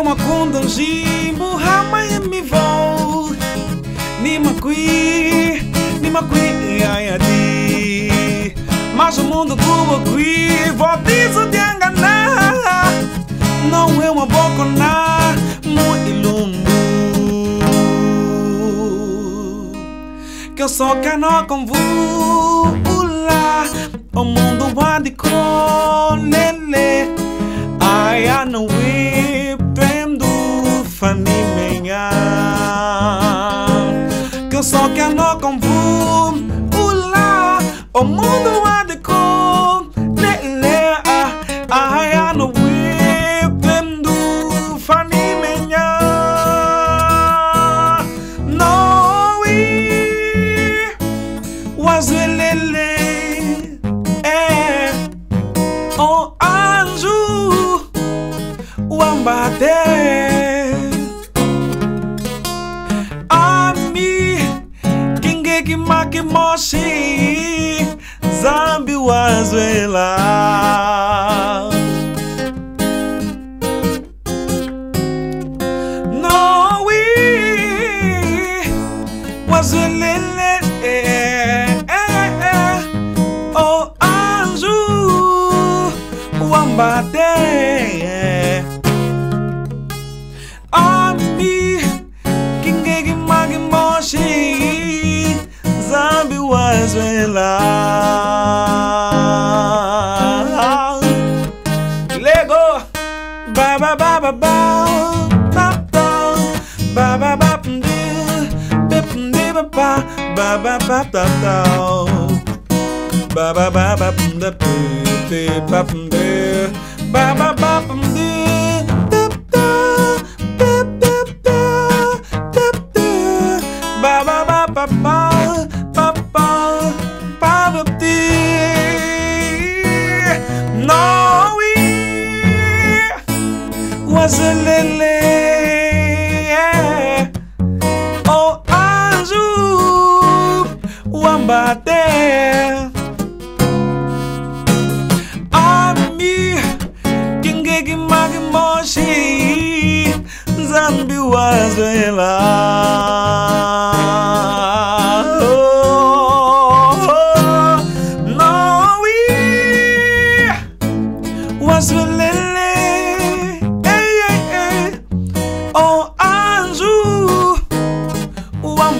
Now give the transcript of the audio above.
uma condonji Buhama e me vou Nima cui Nima qui Ayadi Mas o mundo cubo vou Votizo de enganar. Não é uma boca na Muito lumbu Que eu só quero convular O mundo vai de cor. Eu só quero maki moshi zambi wazwela no wazwela lego. Ba ba ba ba ba. Ba ba ba ba ba. Ba ba ba ba ba ba ba ba ba ba ba bum da bu ba ba ba ba ba ba ba ba ba ba was a yeah. oh anjo wambate